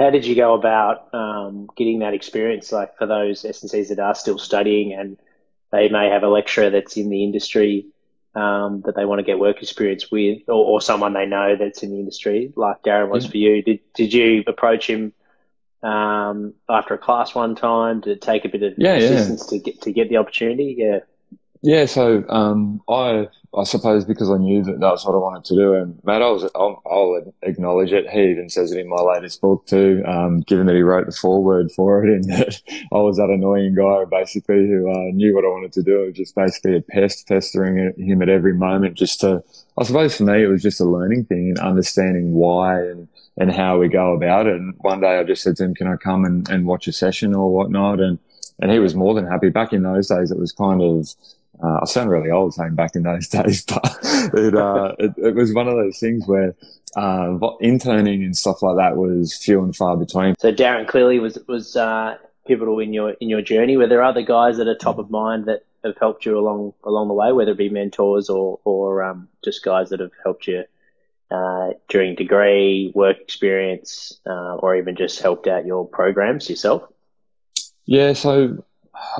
How did you go about um, getting that experience? Like for those S&Cs that are still studying and they may have a lecturer that's in the industry um, that they want to get work experience with, or, or, someone they know that's in the industry, like Darren was yeah. for you. Did did you approach him um, after a class one time to take a bit of yeah, assistance yeah. to get to get the opportunity? Yeah. Yeah, so um, I I suppose because I knew that that's what I wanted to do, and Matt, I was I'll, I'll acknowledge it. He even says it in my latest book too. Um, given that he wrote the foreword for it, and that I was that annoying guy basically who uh, knew what I wanted to do. Just basically a pest, pestering him at every moment, just to. I suppose for me, it was just a learning thing and understanding why and and how we go about it. And one day I just said to him, "Can I come and, and watch a session or whatnot?" And and he was more than happy. Back in those days, it was kind of uh, I sound really old saying back in those days, but it, uh, it, it, was one of those things where uh, interning and stuff like that was few and far between. So Darren clearly was was uh, pivotal in your in your journey. Were there other guys that are top of mind that have helped you along along the way, whether it be mentors or or um, just guys that have helped you uh, during degree, work experience, uh, or even just helped out your programs yourself? Yeah, so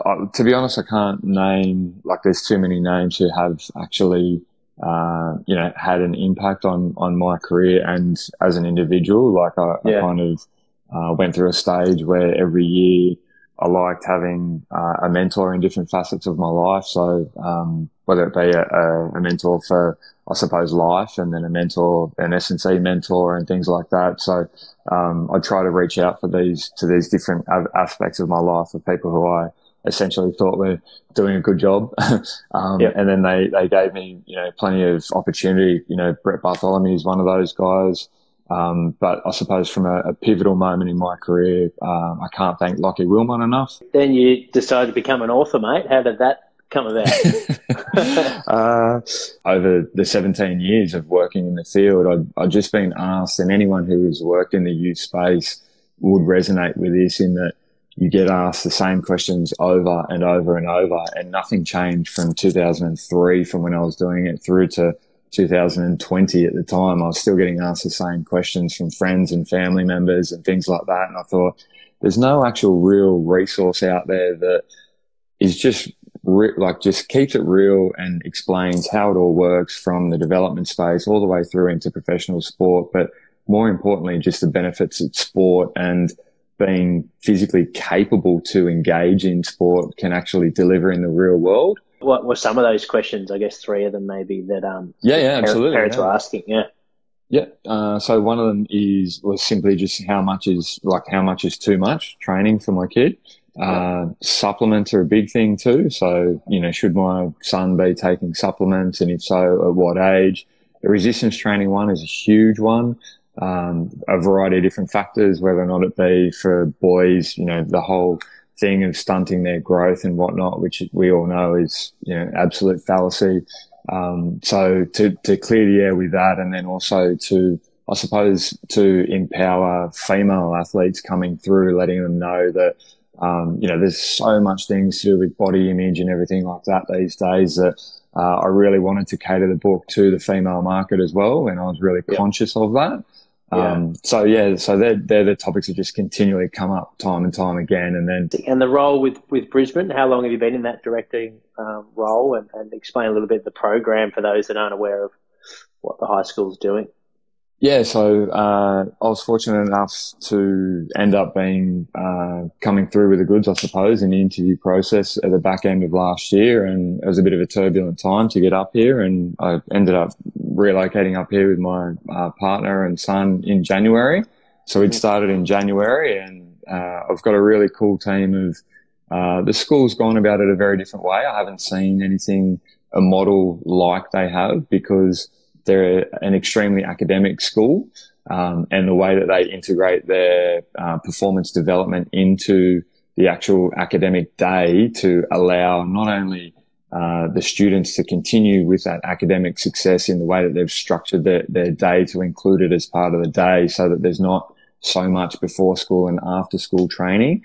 uh, to be honest, I can't name like there's too many names who have actually uh, you know had an impact on on my career and as an individual. Like I, yeah. I kind of uh, went through a stage where every year I liked having uh, a mentor in different facets of my life. So um, whether it be a, a, mentor for I suppose life, and then a mentor, an S and C mentor, and things like that. So um, I try to reach out for these to these different aspects of my life of people who I essentially thought we're doing a good job. um, yep. And then they, they gave me, you know, plenty of opportunity. You know, Brett Bartholomew is one of those guys. Um, but I suppose from a, a, pivotal moment in my career, um, I can't thank Lockie Wilmot enough. Then you decided to become an author, mate. How did that come about? uh, over the 17 years of working in the field, i have just been asked, and anyone who has worked in the youth space would resonate with this in that you get asked the same questions over and over and over, and nothing changed from 2003 from when I was doing it through to 2020 at the time. I was still getting asked the same questions from friends and family members and things like that. And I thought, there's no actual real resource out there that is just re- like just keeps it real and explains how it all works from the development space all the way through into professional sport. But more importantly, just the benefits of sport and being physically capable to engage in sport can actually deliver in the real world. What were some of those questions? I guess three of them maybe that um yeah yeah absolutely parents yeah. were asking yeah yeah. Uh, so one of them is was simply just how much is like how much is too much training for my kid. Uh, supplements are a big thing too. So you know, should my son be taking supplements, and if so, at what age? The resistance training one is a huge one um, a variety of different factors, whether or not it be for boys, you know, the whole thing of stunting their growth and whatnot, which we all know is, you know, absolute fallacy. Um, so to, to clear the air with that and then also to, I suppose, to empower female athletes coming through, letting them know that, um, you know, there's so much things to do with body image and everything like that these days that uh, I really wanted to cater the book to the female market as well. And I was really conscious of that. Yeah. Um, so yeah, so they're, they're the topics that just continually come up time and time again. And then, and the role with, with Brisbane, how long have you been in that directing um, role and, and explain a little bit the program for those that aren't aware of what the high school is doing? Yeah, so uh, I was fortunate enough to end up being uh, coming through with the goods, I suppose, in the interview process at the back end of last year, and it was a bit of a turbulent time to get up here, and I ended up relocating up here with my uh, partner and son in January. So we'd started in January, and uh, I've got a really cool team of. Uh, the school's gone about it a very different way. I haven't seen anything a model like they have because they're an extremely academic school, um, and the way that they integrate their uh, performance development into the actual academic day to allow not only uh, the students to continue with that academic success in the way that they've structured their, their day to include it as part of the day so that there's not so much before school and after school training,